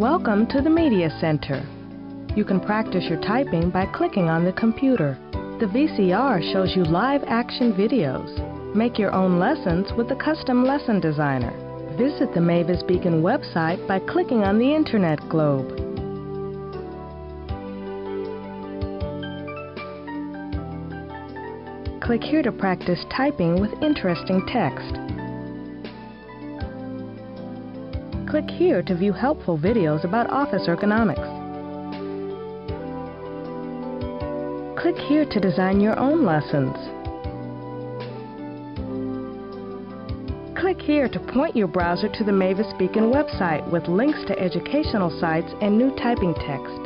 Welcome to the Media Center. You can practice your typing by clicking on the computer. The VCR shows you live action videos. Make your own lessons with the custom lesson designer. Visit the Mavis Beacon website by clicking on the Internet globe. Click here to practice typing with interesting text. Click here to view helpful videos about office ergonomics. Click here to design your own lessons. Click here to point your browser to the Mavis Beacon website with links to educational sites and new typing text.